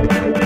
Thank you.